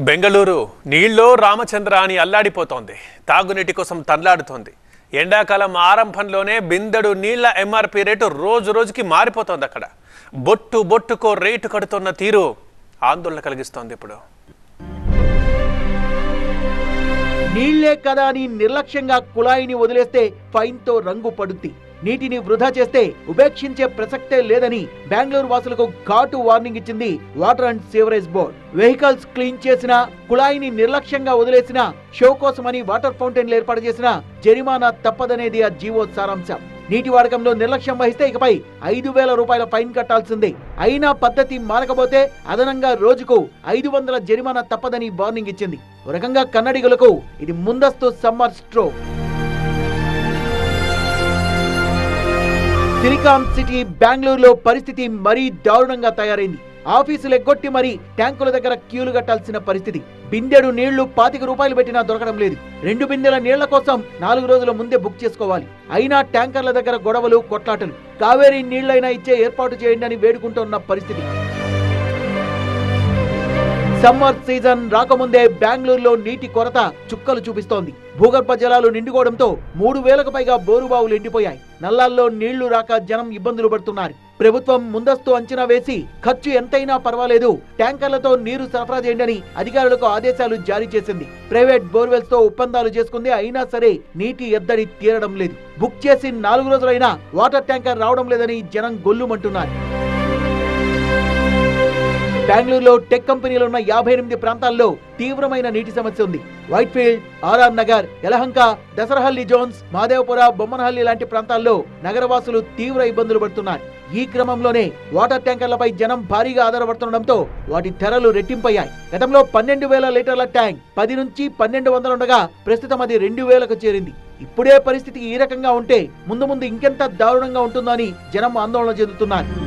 బెంగళూరు నీళ్ళో రామచంద్ర అని అల్లాడిపోతోంది. తాగునీటి కోసం తన్లాడుతోంది. ఎండాకాలం ఆరంభంలోనే బిందెడు నీళ్ళ ఎంఆర్పి రేటు రోజు రోజుకి మారిపోతోంది అక్కడ బొట్టు బొట్టుకో రేటు కడుతున్న తీరు ఆందోళన కలిగిస్తోంది ఇప్పుడు. నీళ్ళే కదా అని నిర్లక్ష్యంగా కుళాయిని వదిలేస్తే ఫైన్తో రంగు పడుద్ది. నీటిని వృధా చేస్తే ఉపేక్షించే ప్రసక్తే లేదని బెంగళూరు వాసులకు ఘాటు వార్నింగ్ ఇచ్చింది water and sewerage board. Vehicles clean చేసిన కుళాయిని నిర్లక్ష్యంగా వదిలేసిన షో కోసమని వాటర్ ఫౌంటైన్లు ఏర్పాటు చేసిన జరిమానా తప్పదనేది ఆ జీవో సారాంశం. నీటి వాడకంలో నిర్లక్ష్యం వహిస్తే ఇకపై ఐదు వేల రూపాయల ఫైన్ కట్టాల్సిందే. అయినా పద్ధతి మారకపోతే అదనంగా రోజుకు ఐదు వందల జరిమానా తప్పదని వార్నింగ్ ఇచ్చింది. ఒక రకంగా కన్నడిగులకు ఇది ముందస్తు సమ్మర్ స్ట్రో సిలికాన్ సిటీ బెంగళూరులో పరిస్థితి మరీ దారుణంగా తయారైంది. ఆఫీసులు ఎగ్గొట్టి మరీ ట్యాంకుల దగ్గర క్యూలు కట్టాల్సిన పరిస్థితి. బిందెడు నీళ్ళు పాతిక రూపాయలు పెట్టినా దొరకడం లేదు. రెండు బిందెల నీళ్ళ కోసం నాలుగు రోజుల ముందే బుక్ చేసుకోవాలి. అయినా ట్యాంకర్ల దగ్గర గొడవలు కొట్లాటలు. కావేరీ నీళ్ళైనా ఇచ్చే ఏర్పాటు చేయండి అని వేడుకుంటున్న పరిస్థితి. సమ్మర్ సీజన్ రాకముందే బెంగళూరులో నీటి కొరత చుక్కలు చూపిస్తోంది. భూగర్భ జలాలు నిండుకోవడంతో మూడు వేలకు పైగా బోరుబావులు ఎండిపోయాయి. నల్లాల్లో నీళ్ళు రాక జనం ఇబ్బందులు పడుతున్నారు. ప్రభుత్వం ముందస్తు అంచనా వేసి ఖర్చు ఎంతైనా పర్వాలేదు ట్యాంకర్లతో నీరు సరఫరా చేయండి అధికారులకు ఆదేశాలు జారీ చేసింది. ప్రైవేట్ బోర్వెల్స్తో ఒప్పందాలు చేసుకుంది అయినా సరే నీటి ఎద్దడి తీరడం లేదు. బుక్ చేసి నాలుగు రోజులైనా వాటర్ ట్యాంకర్ రావడం లేదని జనం గొల్లుమంటున్నారు. బెంగళూరులో టెక్ కంపెనీలు ఉన్న యాభై ఎనిమిది ప్రాంతాల్లో తీవ్రమైన నీటి సమస్య ఉంది. వైట్ఫీల్డ్ ఆర్ఆర్ నగర్ యలహంక దసరహల్లి జోన్స్ మాదేవపుర బొమ్మనహల్లి లాంటి ప్రాంతాల్లో నగరవాసులు తీవ్ర ఇబ్బందులు పడుతున్నారు. ఈ క్రమంలోనే వాటర్ ట్యాంకర్లపై జనం భారీగా ఆధారపడుతుండటంతో వాటి ధరలు రెట్టింపయ్యాయి. గతంలో పన్నెండు వేల లీటర్ల ట్యాంక్ పది నుంచి పన్నెండు వందలుండగా ప్రస్తుతం అది రెండు వేలకు చేరింది. ఇప్పుడే పరిస్థితి ఈ రకంగా ఉంటే ముందు ముందు ఇంకెంత దారుణంగా ఉంటుందని జనం ఆందోళన చెందుతున్నారు.